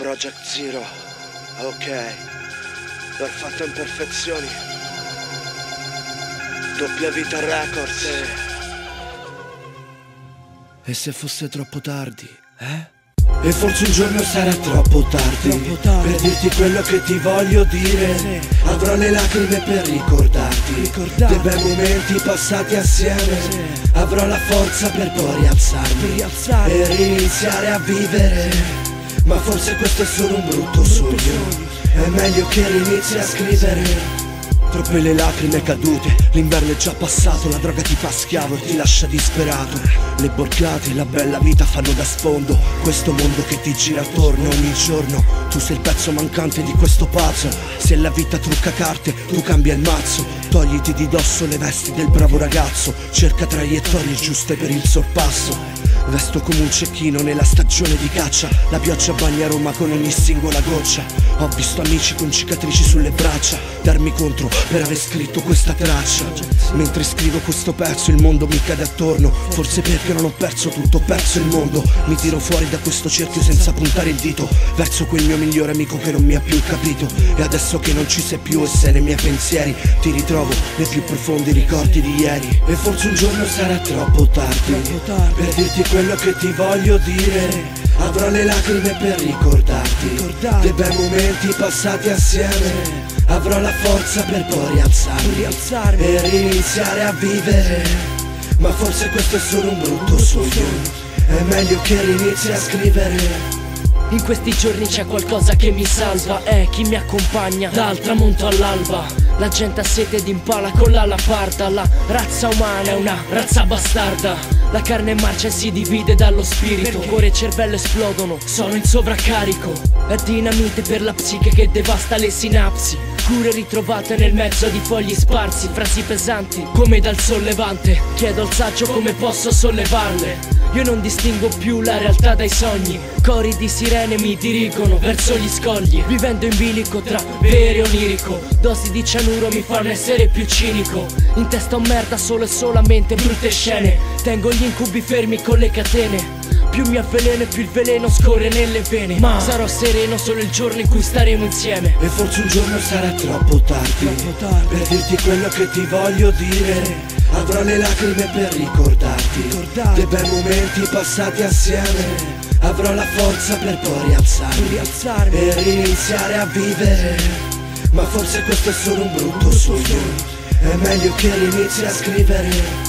Project Zero. Ok. Perfetto imperfezioni. Doppia vita records. E se fosse troppo tardi, eh? E forse un giorno sarà troppo tardi, Troppo tardi. Per dirti quello che ti voglio dire Sì. Avrò le lacrime per ricordarti, Ricordarti. Dei bei momenti passati assieme Sì. Avrò la forza per poi rialzarmi Per rialzarmi. E riniziare a vivere Ma forse questo è solo un brutto sogno È meglio che rinizi a scrivere Troppe le lacrime cadute, l'inverno è già passato, la droga ti fa schiavo e ti lascia disperato. Le borgate e la bella vita fanno da sfondo, questo mondo che ti gira attorno ogni giorno. Tu sei il pezzo mancante di questo puzzle, se la vita trucca carte, tu cambia il mazzo. Togliti di dosso le vesti del bravo ragazzo, cerca traiettorie giuste per il sorpasso. Vesto come un cecchino nella stagione di caccia. La pioggia bagna Roma con ogni singola goccia. Ho visto amici con cicatrici sulle braccia. Darmi contro per aver scritto questa traccia. Mentre scrivo questo pezzo il mondo mi cade attorno. Forse perché non ho perso tutto, ho perso il mondo. Mi tiro fuori da questo cerchio senza puntare il dito. Verso quel mio migliore amico che non mi ha più capito. E adesso che non ci sei più e sei nei miei pensieri Ti ritrovo nei più profondi ricordi di ieri. E forse un giorno sarà troppo tardi. Per dirti quello che ti voglio dire. Avrò le lacrime per ricordarti. Ricordarti. Dei bei momenti passati assieme. Avrò la forza per poi rialzarmi. Per rialzarmi. E riniziare a vivere. Ma forse questo è solo un brutto sogno. È meglio che rinizi a scrivere. In questi giorni c'è qualcosa che mi salva. È chi mi accompagna dal tramonto all'alba La gente ha sete d'impala con l'ala parda La razza umana è una razza bastarda. La carne marcia e si divide dallo spirito. Cuore e cervello esplodono, sono in sovraccarico. È dinamite per la psiche che devasta le sinapsi. Cure ritrovate nel mezzo di fogli sparsi. Frasi pesanti come dal sollevante Chiedo al saggio come posso sollevarle. Io non distingo più la realtà dai sogni. Cori di sirene mi dirigono verso gli scogli. Vivendo in bilico tra vero e onirico. Dosi di cianuro mi fanno essere più cinico. In testa ho merda solo e solamente brutte scene. Tengo gli incubi fermi con le catene. Più mi avveleno e più il veleno scorre nelle vene. Ma sarò sereno solo il giorno in cui staremo insieme. E forse un giorno sarà troppo tardi, Per dirti quello che ti voglio dire. Avrò le lacrime per ricordarti, Ricordarti. Dei bei momenti passati assieme Avrò la forza per poi rialzarmi, rialzarmi. E riniziare a vivere Ma forse questo è solo un brutto sogno. È meglio che rinizi a scrivere